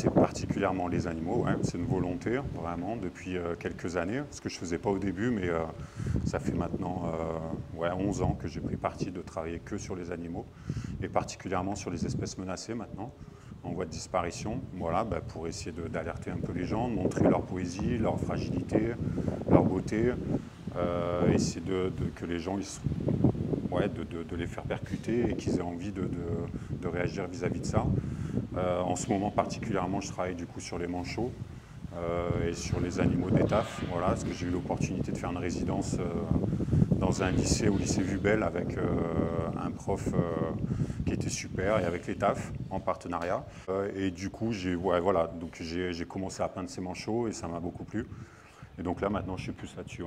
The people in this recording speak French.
C'est particulièrement les animaux, c'est une volonté vraiment depuis euh, quelques années, ce que je ne faisais pas au début, mais euh, ça fait maintenant euh, ouais, 11 ans que j'ai pris parti de travailler que sur les animaux, et particulièrement sur les espèces menacées maintenant, en voie de disparition, voilà, bah, pour essayer d'alerter un peu les gens, de montrer leur poésie, leur fragilité, leur beauté, essayer de, que les gens ouais, de, les faire percuter et qu'ils aient envie de, réagir vis-à-vis -vis de ça. Euh, en ce moment particulièrement, je travaille du coup sur les manchots euh, et sur les animaux d'étaf, voilà, parce que j'ai eu l'opportunité de faire une résidence euh, dans un lycée, au lycée Vubel, avec un prof qui était super et avec l'étaf en partenariat. et du coup, j'ai voilà, commencé à peindre ces manchots et ça m'a beaucoup plu. Et donc là, maintenant, je suis plus là-dessus.